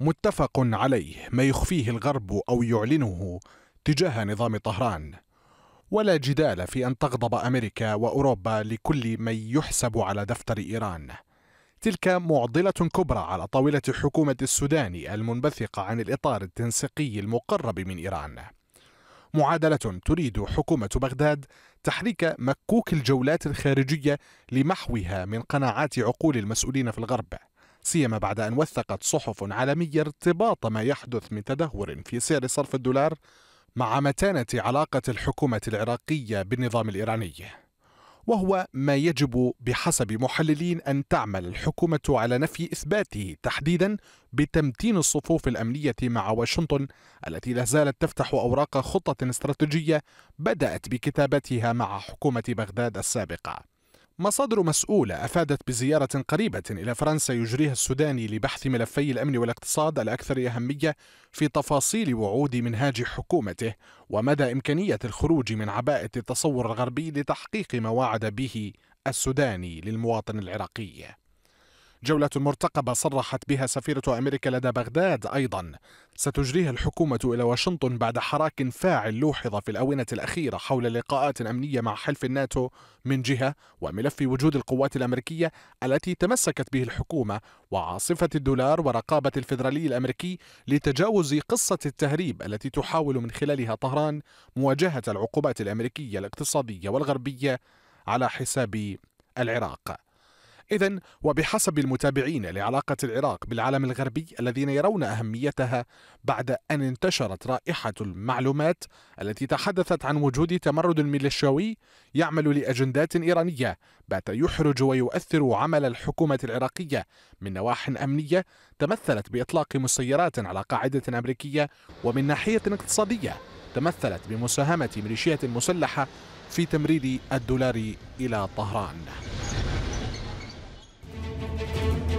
متفق عليه ما يخفيه الغرب أو يعلنه تجاه نظام طهران. ولا جدال في أن تغضب أمريكا وأوروبا لكل من يحسب على دفتر إيران. تلك معضلة كبرى على طاولة حكومة السودان المنبثقة عن الإطار التنسيقي المقرب من إيران. معادلة تريد حكومة بغداد تحريك مكوك الجولات الخارجية لمحوها من قناعات عقول المسؤولين في الغرب. سيما بعد أن وثقت صحف عالمية ارتباط ما يحدث من تدهور في سعر صرف الدولار مع متانة علاقة الحكومة العراقية بالنظام الإيراني. وهو ما يجب بحسب محللين أن تعمل الحكومة على نفي إثباته تحديدا بتمتين الصفوف الأمنية مع واشنطن التي لا زالت تفتح أوراق خطة استراتيجية بدأت بكتابتها مع حكومة بغداد السابقة. مصادر مسؤولة أفادت بزيارة قريبة إلى فرنسا يجريها السوداني لبحث ملفي الأمن والاقتصاد الأكثر أهمية في تفاصيل وعود منهاج حكومته ومدى إمكانية الخروج من عباءة التصور الغربي لتحقيق ما وعد به السوداني للمواطن العراقي. جولة مرتقبة صرحت بها سفيرة أمريكا لدى بغداد أيضا ستجريها الحكومة إلى واشنطن بعد حراك فاعل لوحظ في الآونة الأخيرة حول لقاءات أمنية مع حلف الناتو من جهة وملف وجود القوات الأمريكية التي تمسكت به الحكومة وعاصفة الدولار ورقابة الفيدرالي الأمريكي لتجاوز قصة التهريب التي تحاول من خلالها طهران مواجهة العقوبات الأمريكية الاقتصادية والغربية على حساب العراق. إذا وبحسب المتابعين لعلاقة العراق بالعالم الغربي الذين يرون أهميتها بعد أن انتشرت رائحة المعلومات التي تحدثت عن وجود تمرد ميليشياوي يعمل لأجندات إيرانية بات يحرج ويؤثر عمل الحكومة العراقية من نواح أمنية تمثلت بإطلاق مسيرات على قاعدة أمريكية ومن ناحية اقتصادية تمثلت بمساهمة ميليشيات مسلحة في تمرير الدولار إلى طهران. Thank you.